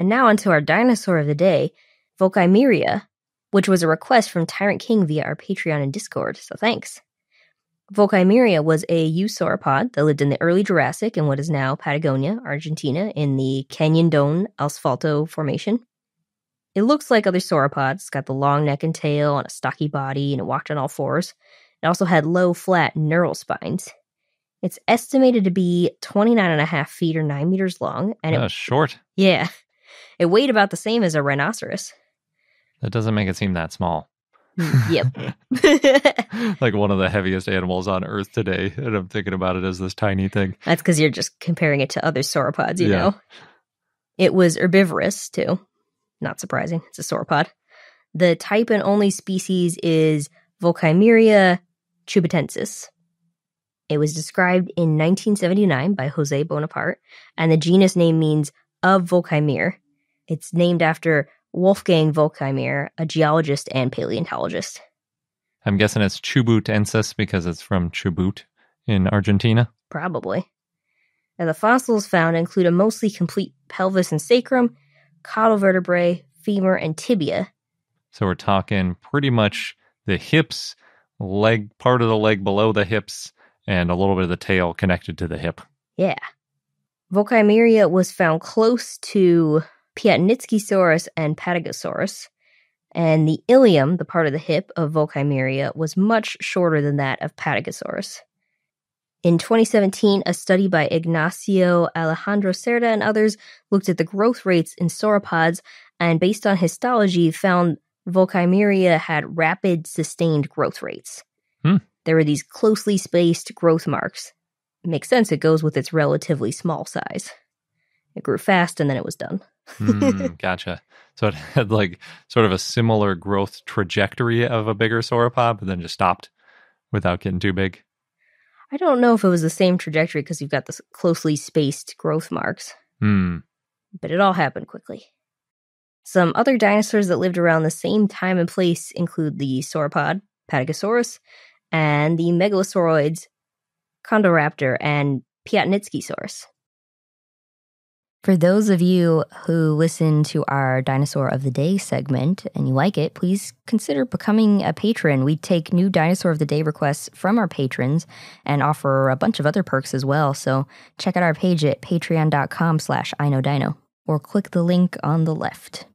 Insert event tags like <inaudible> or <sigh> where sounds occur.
And now onto our dinosaur of the day, Volkheimeria, which was a request from Tyrant King via our Patreon and Discord, so thanks. Volkheimeria was a eusauropod that lived in the early Jurassic in what is now Patagonia, Argentina, in the Cañadón Asfalto Formation. It looks like other sauropods. It's got the long neck and tail and a stocky body, and it walked on all fours. It also had low, flat neural spines. It's estimated to be 29 and a half feet or 9 meters long. And Uh, it, short. yeah, it weighed about the same as a rhinoceros. That doesn't make it seem that small. Mm, yep. <laughs> like one of the heaviest animals on Earth today, and I'm thinking about it as this tiny thing. That's because you're just comparing it to other sauropods, you Yeah. know? It was herbivorous, too. Not surprising. It's a sauropod. The type and only species is Volkheimeria chubutensis. It was described in 1979 by Jose Bonaparte, and the genus name means of Volkheimer. It's named after Wolfgang Volkheimer, a geologist and paleontologist. I'm guessing it's Chubutensis because it's from Chubut in Argentina. Probably. And the fossils found include a mostly complete pelvis and sacrum, caudal vertebrae, femur, and tibia. So we're talking pretty much the hips, leg, part of the leg below the hips, and a little bit of the tail connected to the hip. Yeah. Volkheimeria was found close to Piatnitzkysaurus and Patagosaurus, and the ilium, the part of the hip of Volkheimeria, was much shorter than that of Patagosaurus. In 2017, a study by Ignacio Alejandro Cerda and others looked at the growth rates in sauropods and, based on histology, found Volkheimeria had rapid, sustained growth rates. Hmm. There were these closely spaced growth marks. Makes sense, it goes with its relatively small size. It grew fast and then it was done. Hmm, <laughs> gotcha. So it had like sort of a similar growth trajectory of a bigger sauropod, but then just stopped without getting too big. I don't know if it was the same trajectory because you've got this closely spaced growth marks, Hmm. but it all happened quickly. Some other dinosaurs that lived around the same time and place include the sauropod, Patagosaurus, and the megalosauroids, Condoraptor and Piatnitzkysaurus. For those of you who listen to our Dinosaur of the Day segment and you like it, please consider becoming a patron. We take new Dinosaur of the Day requests from our patrons and offer a bunch of other perks as well. So check out our page at patreon.com slash iknowdino or click the link on the left.